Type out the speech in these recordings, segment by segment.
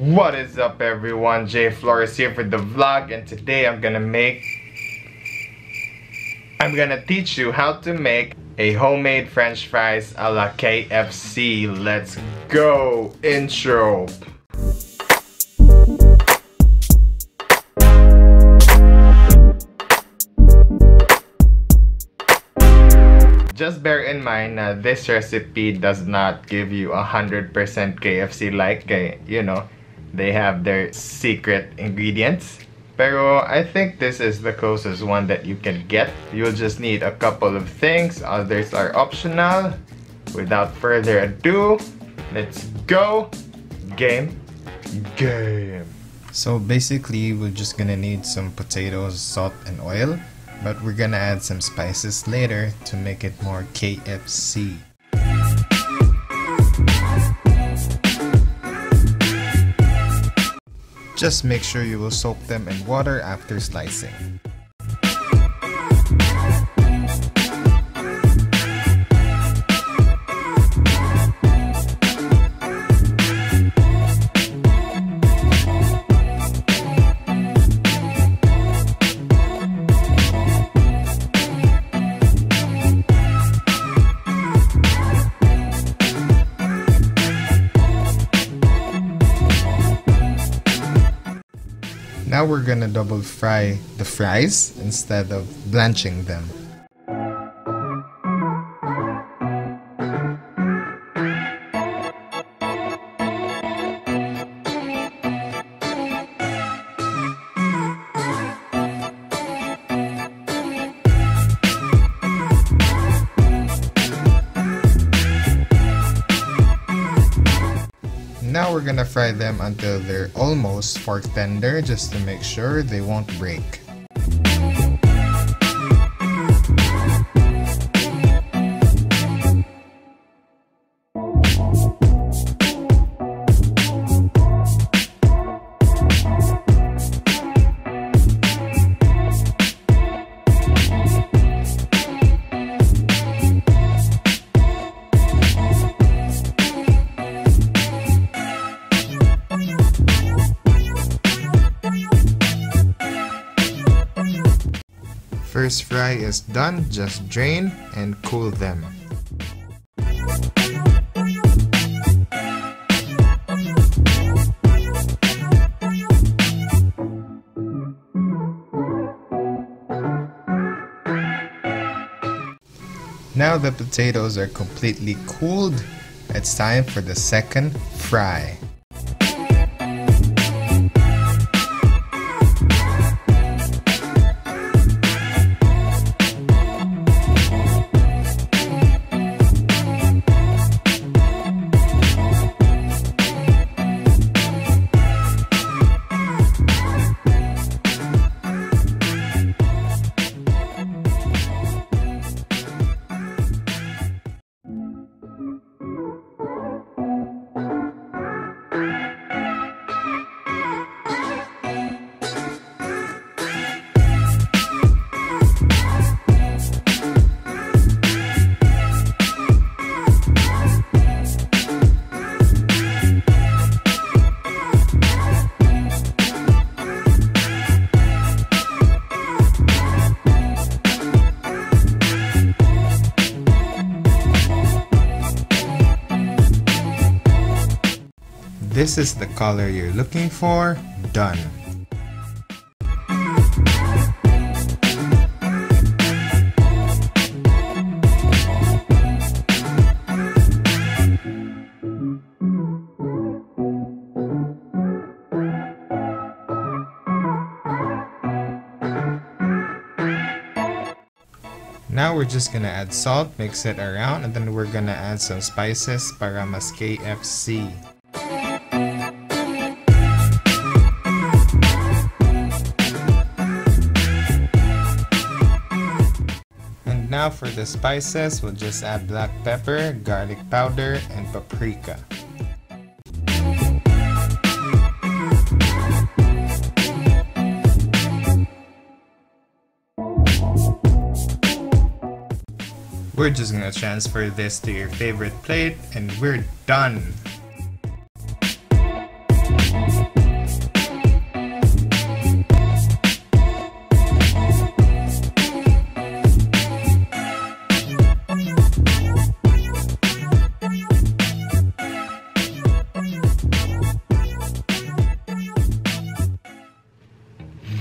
What is up everyone? Jay Flores here for the vlog and today I'm gonna make I'm gonna teach you how to make a homemade french fries a la KFC. Let's go! Intro! Just bear in mind na this recipe does not give you a 100% KFC like, eh, you know, they have their secret ingredients. Pero I think this is the closest one that you can get. You'll just need a couple of things, others are optional. Without further ado, let's go! Game, game! So basically, we're just gonna need some potatoes, salt, and oil but we're gonna add some spices later to make it more KFC. Just make sure you will soak them in water after slicing. Now we're gonna double fry the fries instead of blanching them. We're gonna fry them until they're almost fork tender just to make sure they won't break. First fry is done, just drain and cool them. Now the potatoes are completely cooled, it's time for the second fry. This is the color you're looking for. Done. Now we're just gonna add salt, mix it around, and then we're gonna add some spices para mas KFC. Now for the spices, we'll just add black pepper, garlic powder, and paprika. We're just gonna transfer this to your favorite plate and we're done!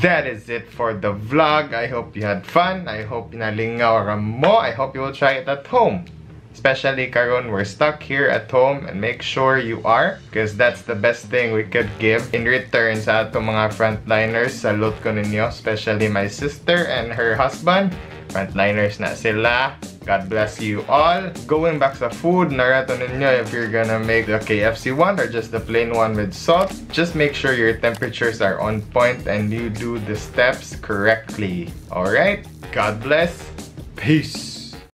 That is it for the vlog. I hope you had fun. I hope nalingaw ka mo. I hope you will try it at home. Especially karon we're stuck here at home and make sure you are because that's the best thing we could give in return sa ato mga frontliners. Salute ko ninyo, especially my sister and her husband. Frontliners na sila. God bless you all. Going back sa food, narato ninyo if you're gonna make the KFC one or just the plain one with salt. Just make sure your temperatures are on point and you do the steps correctly. Alright? God bless. Peace.